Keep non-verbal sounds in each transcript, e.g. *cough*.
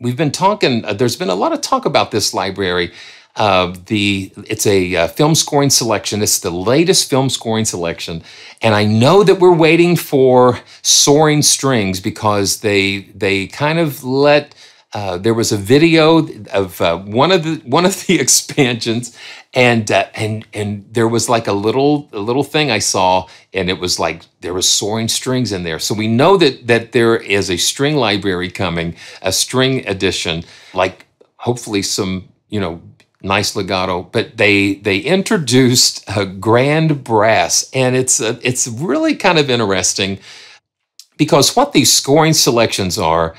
we've been talking. Uh, there's been a lot of talk about this library. Uh, the it's a uh, film scoring selection. It's the latest film scoring selection, and I know that we're waiting for Soaring Strings because they they kind of let uh, there was a video of uh, one of the one of the *laughs* expansions, and uh, and and there was like a little a little thing I saw, and it was like there was soaring strings in there. So we know that that there is a string library coming, a string edition, like hopefully some you know nice legato. But they they introduced a grand brass, and it's a, it's really kind of interesting because what these scoring selections are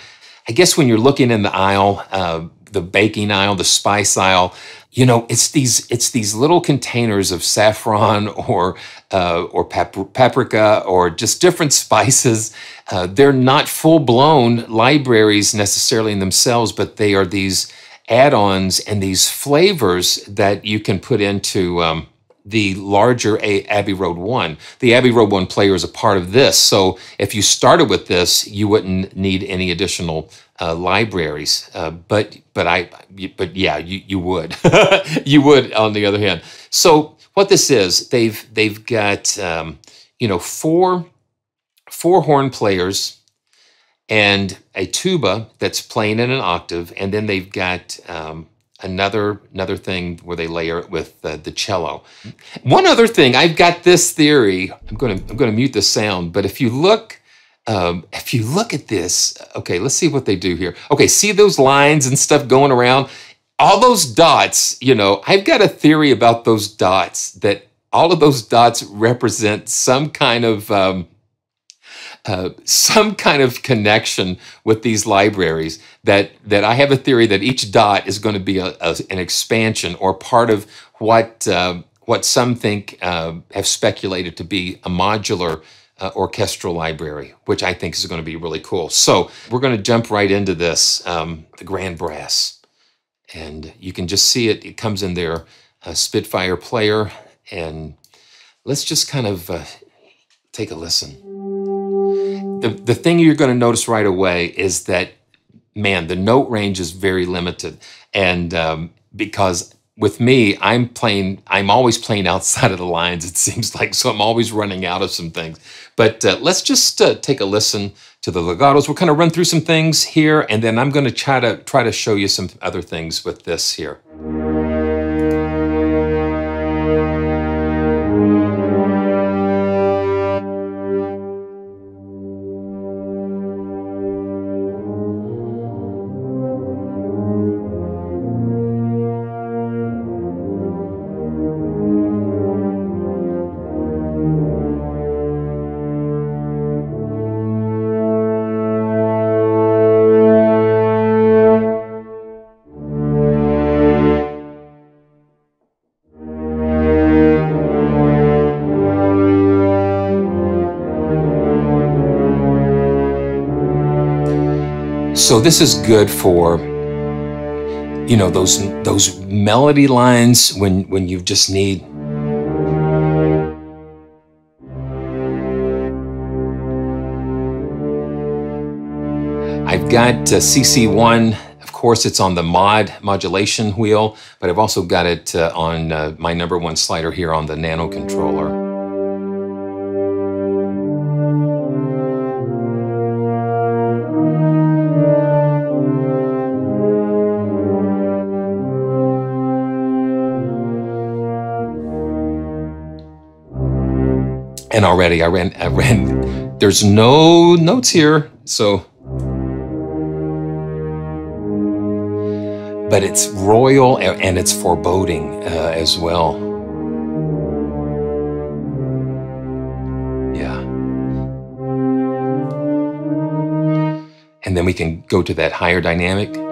I guess when you're looking in the aisle, uh, the baking aisle, the spice aisle, you know, it's these it's these little containers of saffron *laughs* or uh, or pap- paprika or just different spices. Uh, they're not full blown libraries necessarily in themselves, but they are these add-ons and these flavors that you can put into. Um, the larger a- Abbey Road 1. The Abbey Road 1 player is a part of this. So if you started with this, you wouldn't need any additional uh, libraries. Uh, but but I but yeah, you, you would. *laughs* you would on the other hand. So what this is, they've they've got um, you know four four horn players and a tuba that's playing in an octave, and then they've got um, another another thing where they layer it with uh, the cello. One other thing, I've got this theory. I'm going to I'm going to mute the sound, but if you look um, if you look at this, okay, let's see what they do here. Okay, see those lines and stuff going around. All those dots, you know, I've got a theory about those dots that all of those dots represent some kind of um, uh, some kind of connection with these libraries that that I have a theory that each dot is going to be a, a, an expansion or part of what uh, what some think uh, have speculated to be a modular uh, orchestral library, which I think is going to be really cool. So we're going to jump right into this, um, the grand brass, and you can just see it. It comes in their Spitfire player, and let's just kind of uh, take a listen the, the thing you're going to notice right away is that, man, the note range is very limited. And um, because with me, I'm playing, I'm always playing *laughs* outside of the lines, it seems like. So I'm always running out of some things. But uh, let's just uh, take a listen to the legatos. We'll kind of run through some things here, and then I'm going to try to try to show you some other things with this here. So this is good for you know those those melody lines when when you just need I've got uh, CC1 of course it's on the mod modulation wheel but I've also got it uh, on uh, my number one slider here on the nano controller and already I ran, I ran, there's no notes here, so. But it's royal and it's foreboding uh, as well. Yeah. And then we can go to that higher dynamic.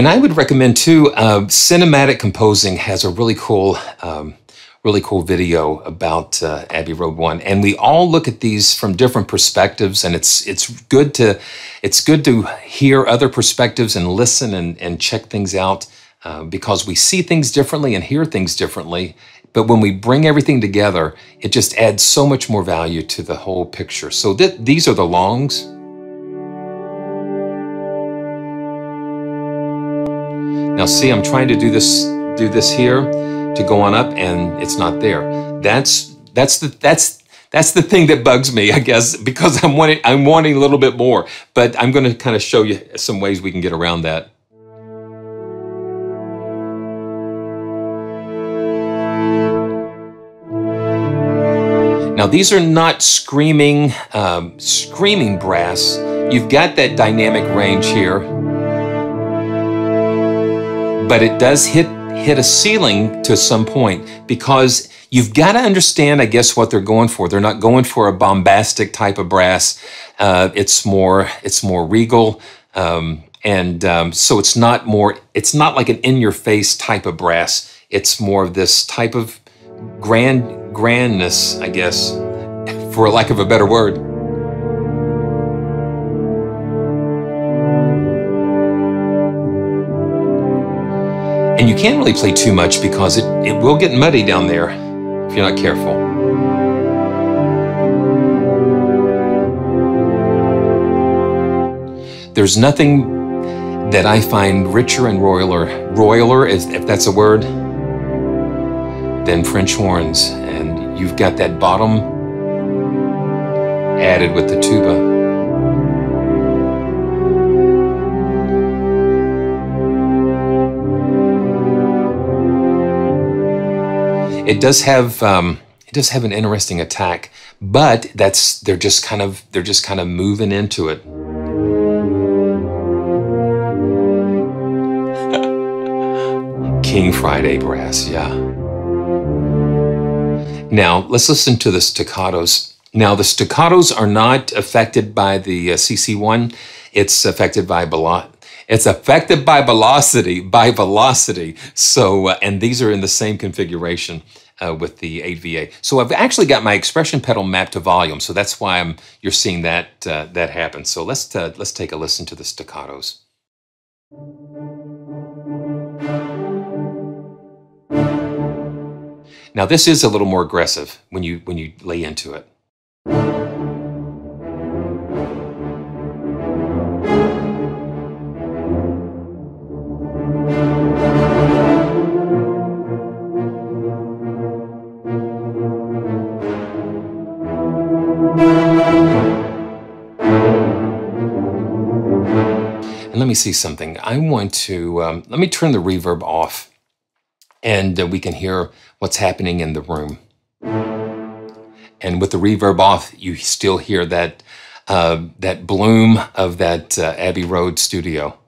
And I would recommend too, uh, cinematic composing has a really cool um, really cool video about uh, Abbey Road One, and we all look at these from different perspectives, and it's it's good to it's good to hear other perspectives and listen and and check things out uh, because we see things differently and hear things differently. But when we bring everything together, it just adds so much more value to the whole picture. So th these are the longs. Now see, I'm trying to do this do this here to go on up and it's not there. That's that's the that's that's the thing that bugs me, I guess, *laughs* because I'm wanting I'm wanting a little bit more. But I'm going to kind of show you some ways we can get around that. Now these are not screaming um, screaming brass. You've got that dynamic range here, but it does hit hit a ceiling to some point because you've got to understand, I guess, what they're going for. They're not going for a bombastic type of brass. Uh, it's more, it's more regal. Um, and um, so it's not more, it's not like an in-your-face type of brass. It's more of this type of grand, grandness, I guess, for lack of a better word. And you can't really play too much because it, it will get muddy down there if you're not careful. There's nothing that I find richer and royaler, royaler, if that's a word, than French horns. And you've got that bottom added with the tuba. It does have um, it does have an interesting attack, but that's they're just kind of they're just kind of moving into it. *laughs* King Friday brass, yeah. Now let's listen to the staccatos. Now the staccatos are not affected by the uh, CC1. It's affected by. It's affected by velocity, by velocity. So, uh, and these are in the same configuration uh, with the 8VA. So I've actually got my expression pedal mapped to volume. So that's why I'm, you're seeing that, uh, that happen. So let's, uh, let's take a listen to the staccatos. Now this is a little more aggressive when you, when you lay into it. See something. I want to, um, let me turn the reverb off and uh, we can hear what's happening in the room. And with the reverb off, you still hear that, uh, that bloom of that uh, Abbey Road studio.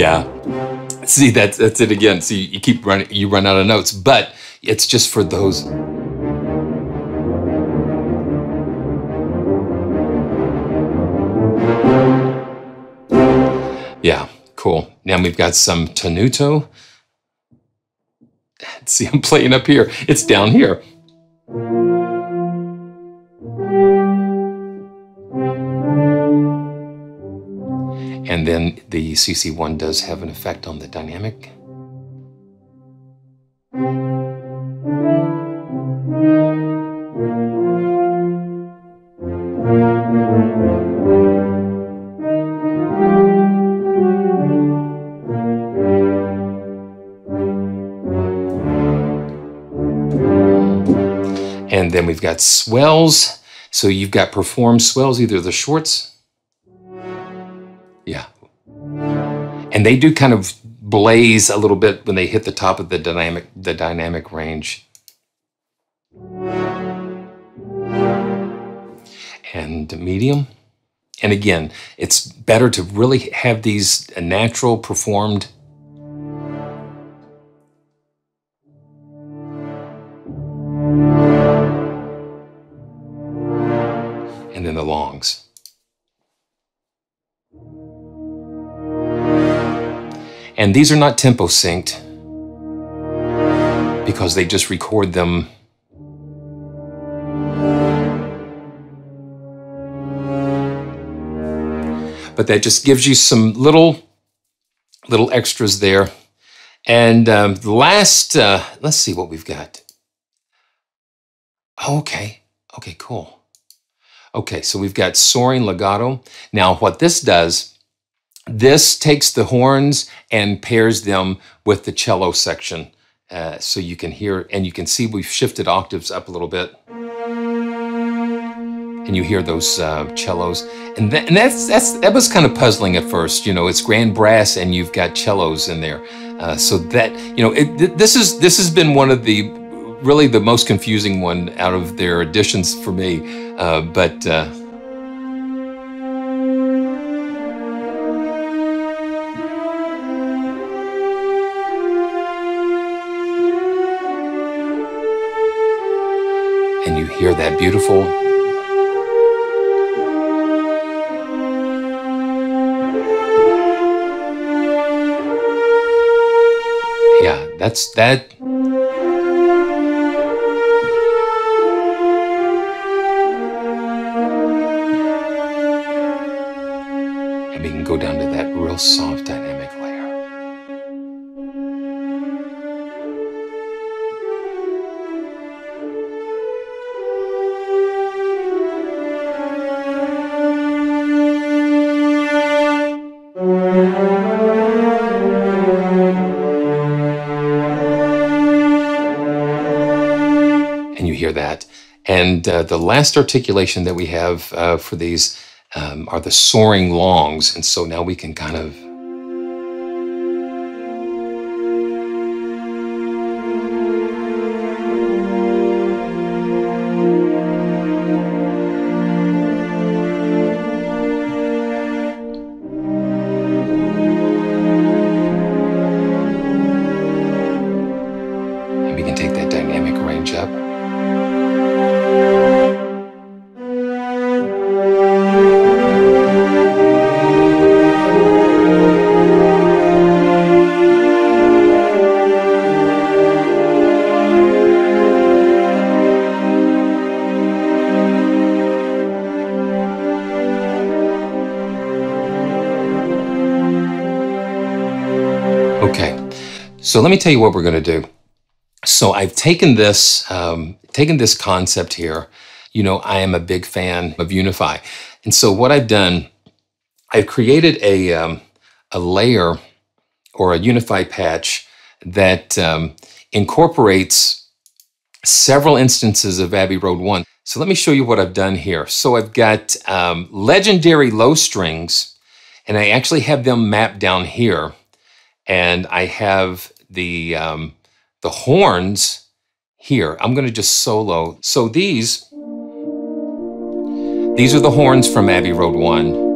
Yeah. See, that's that's it again. See, you keep running, you run out of notes, but it's just for those. Yeah, cool. Now we've got some tenuto. *laughs* See, I'm playing up here. It's down here. And then the CC1 does have an effect on the dynamic. And then we've got swells. So you've got performed swells, either the shorts. And they do kind of blaze a little bit when they hit the top of the dynamic the dynamic range. And medium. And again, it's better to really have these natural performed And these are not tempo synced because they just record them but that just gives you some little little extras there. And um, the last, uh, let's see what we've got. Okay, okay, cool. Okay, so we've got soaring legato. Now, what this does, this takes the horns and pairs them with the cello section. Uh, so you can hear, and you can see we've shifted octaves up a little bit. And you hear those uh, cellos. And, that, and that's, that's, that was kind of puzzling at first. You know, it's grand brass and you've got cellos in there. Uh, so that, you know, it, this, is, this has been one of the really the most confusing one out of their additions for me. Uh, but hear that beautiful yeah that's that and you hear that. And uh, the last articulation that we have uh, for these um, are the soaring longs. And so now we can kind of. So let me tell you what we're going to do. So I've taken this, um, taken this concept here. You know, I am a big fan of Unify, and so what I've done, I've created a um, a layer or a Unify patch that um, incorporates several instances of Abbey Road One. So let me show you what I've done here. So I've got um, legendary low strings, and I actually have them mapped down here and I have the um, the horns here. I'm going to just solo. So these these are the horns from Abbey Road One.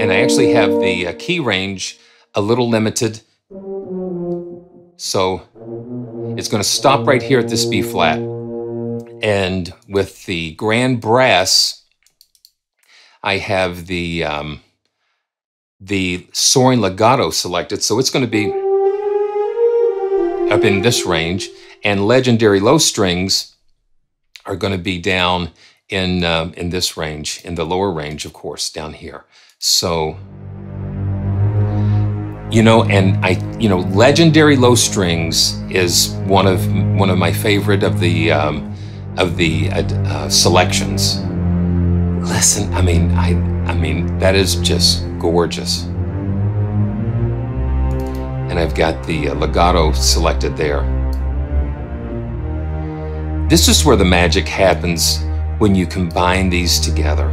And I actually have the uh, key range a little limited. So it's going to stop right here at this B flat. And with the grand brass, I have the um, the soaring legato selected. So it's going to be up in this range. And legendary low strings are going to be down in, um, in this range, in the lower range, of course, down here. So you know, and I, you know, legendary low strings is one of one of my favorite of the um, of the uh, uh, selections. Listen, I mean, I, I mean, that is just gorgeous. And I've got the uh, legato selected there. This is where the magic happens when you combine these together.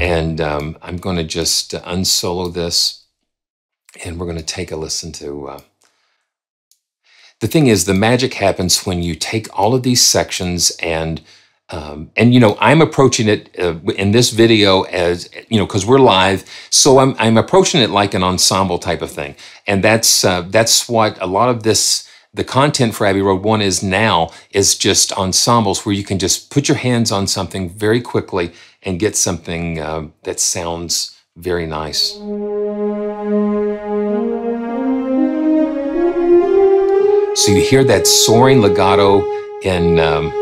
And um, I'm going to just unsolo this and we're going to take a listen to. The thing is, the magic happens when you take all of these sections and um, and you know I'm approaching it uh, in this video as you know because we're live, so I'm I'm approaching it like an ensemble type of thing, and that's uh, that's what a lot of this the content for Abbey Road One is now is just ensembles where you can just put your hands on something very quickly and get something uh, that sounds very nice. So you hear that soaring legato in. Um,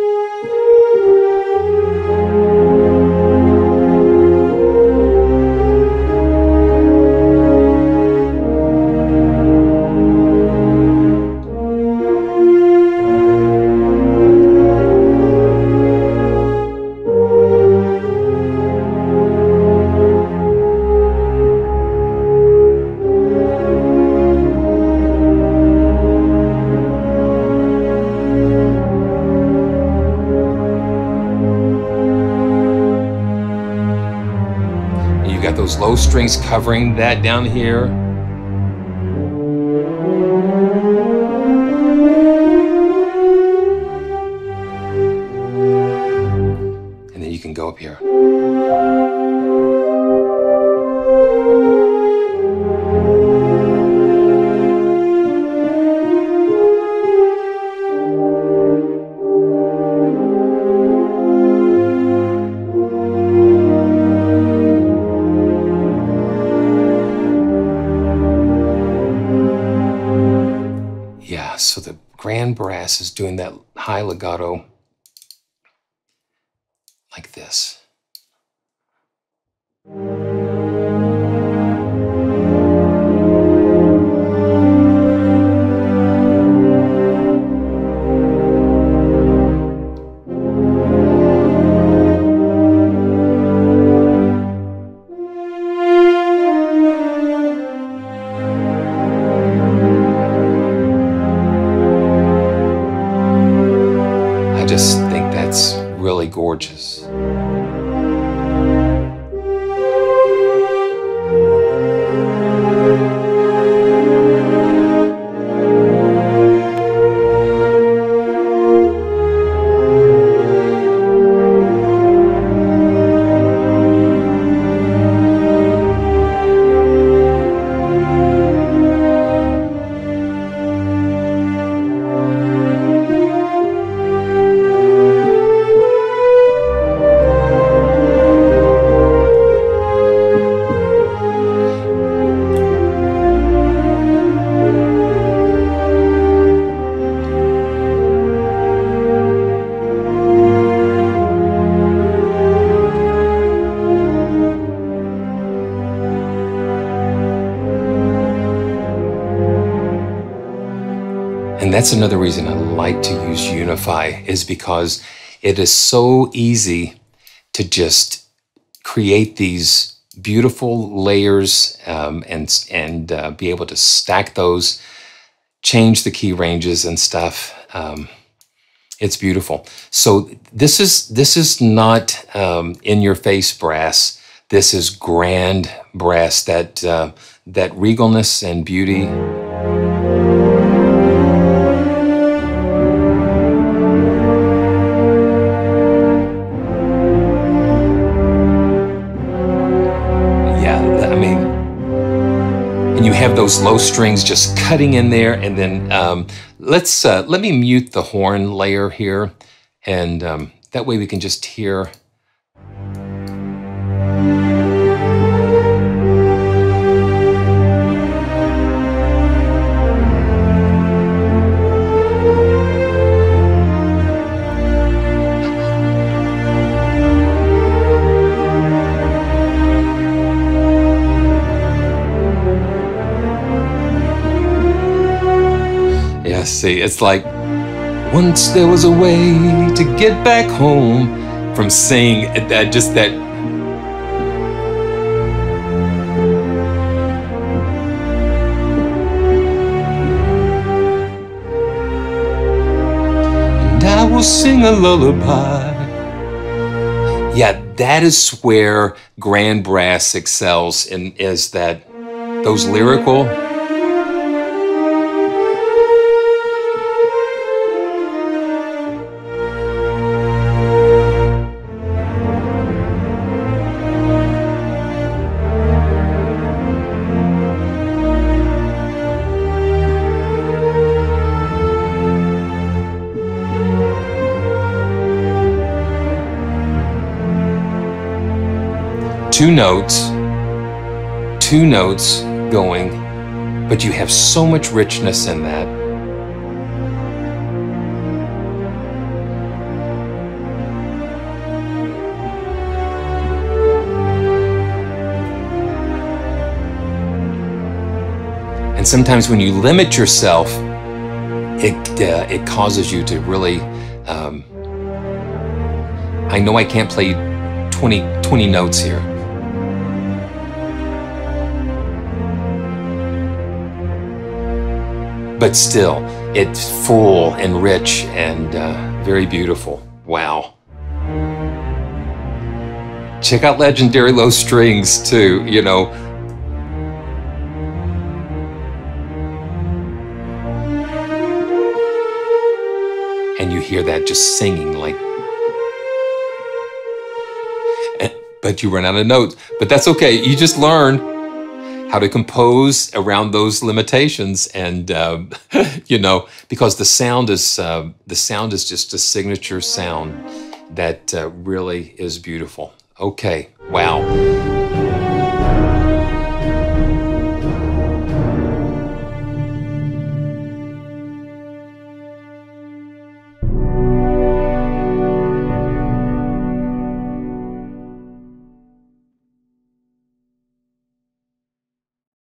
strings covering that down here. And then you can go up here. Doing that high legato that's another reason I like to use Unify is because it is so easy to just create these beautiful layers um, and and uh, be able to stack those, change the key ranges and stuff. Um, it's beautiful. So this is this is not um, in your face brass. This is grand brass. That uh, that regalness and beauty. You have those low strings just cutting in there. And then um, let's uh, let me mute the horn layer here, and um, that way we can just hear. It's like once there was a way to get back home from saying that just that and I will sing a lullaby. Yeah, that is where grand brass excels in is that those lyrical two notes, two notes going, but you have so much richness in that. And sometimes when you limit yourself, it, uh, it causes you to really. Um, I know I can't play 20, 20 notes here. But still, it's full and rich and uh, very beautiful. Wow. Check out Legendary Low Strings too, you know. And you hear that just singing like but you run out of notes. But that's okay. You just learn how to compose around those limitations, and uh, *laughs* you know, because the sound is uh, the sound is just a signature sound that uh, really is beautiful. Okay, wow.